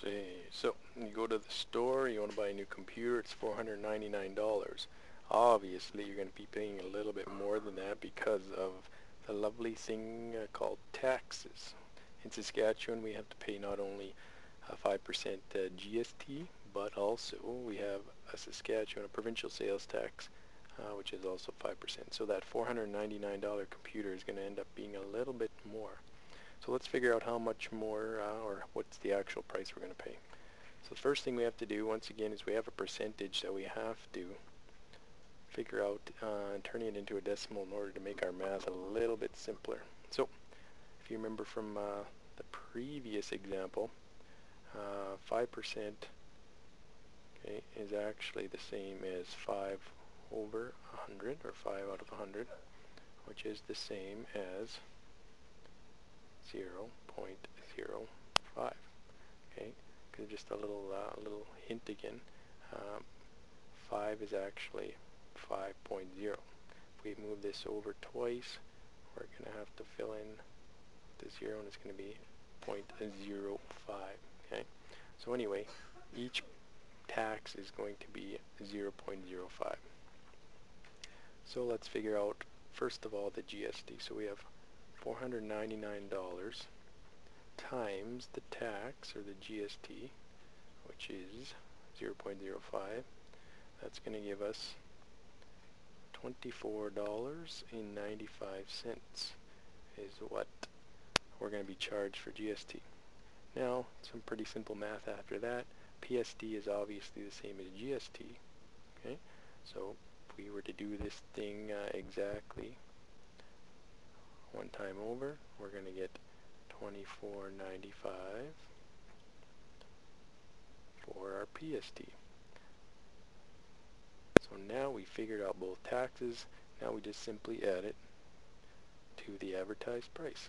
Okay, so you go to the store, you want to buy a new computer, it's $499. Obviously you're going to be paying a little bit more than that because of the lovely thing uh, called taxes. In Saskatchewan we have to pay not only a 5% uh, GST, but also we have a Saskatchewan, a provincial sales tax, uh, which is also 5%. So that $499 computer is going to end up being a little bit more. So let's figure out how much more uh, or what's the actual price we're going to pay. So the first thing we have to do once again is we have a percentage that we have to figure out uh, and turning it into a decimal in order to make our math a little bit simpler. So if you remember from uh, the previous example, 5% uh, okay, is actually the same as 5 over 100 or 5 out of 100 which is the same as 0.05. Okay, because just a little uh, little hint again. Um, 5 is actually 5.0. If we move this over twice, we're going to have to fill in the 0 and it's going to be 0.05. Okay, so anyway, each tax is going to be 0.05. So let's figure out first of all the GST. So we have $499 times the tax, or the GST, which is 0.05. That's going to give us $24.95 is what we're going to be charged for GST. Now, some pretty simple math after that. PST is obviously the same as GST. Okay, so if we were to do this thing uh, exactly one time over, we're going to get 24.95 for our PST. So now we figured out both taxes, now we just simply add it to the advertised price.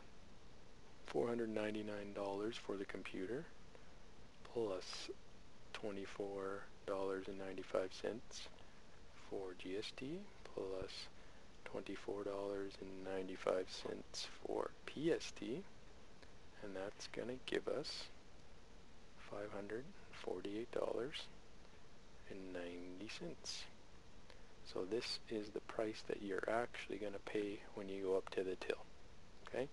$499 for the computer plus $24.95 for GST plus $24.95 for PST and that's going to give us $548.90. So this is the price that you're actually going to pay when you go up to the till. Okay?